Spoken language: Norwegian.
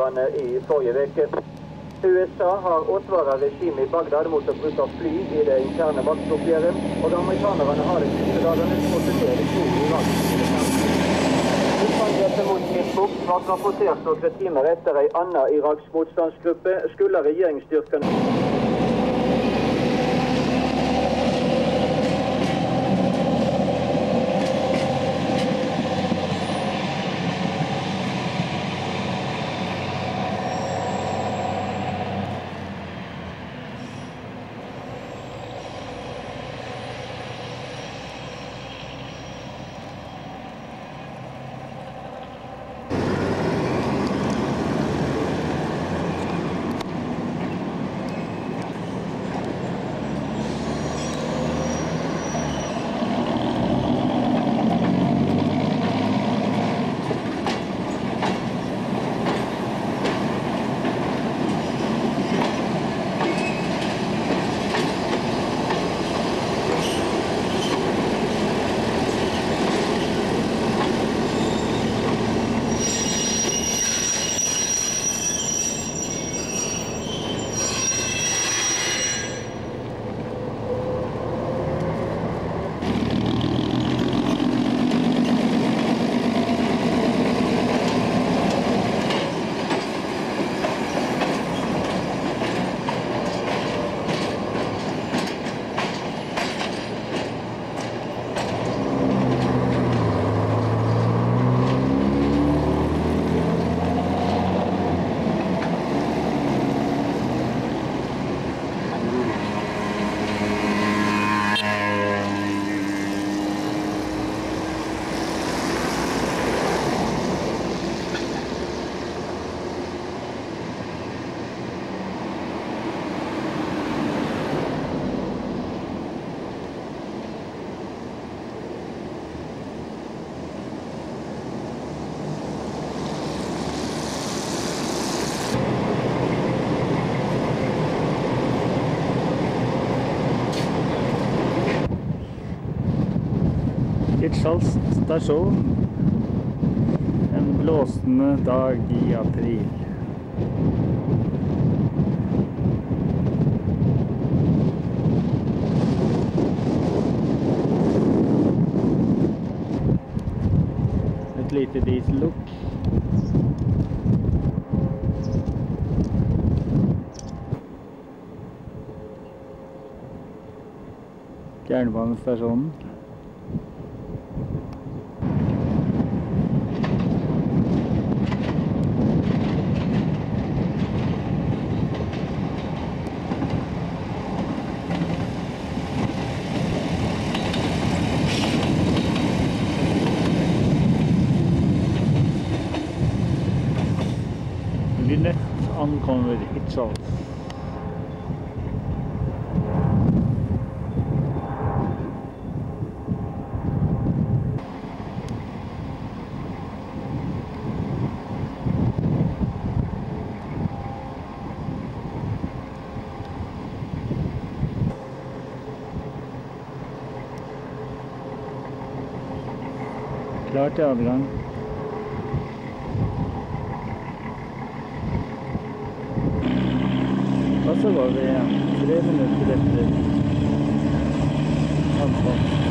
amerikanerne i forrige uke. USA har advart regimet i Bagdad mot å bruke fly i det interne maktoppgjøret, og amerikanerne har de siste dagene to irakiske Angrepet mot Kirkuk var rapportert noen timer etter en annen iraksk motstandsgruppe skulle regjeringsstyrkene Hirtshals stasjon. En blåsende dag i april. Et lite diesellukk. Jernbanestasjonen. kommen wir die Hitschau. Leute am Land så var vi tre minutter etter ankomst.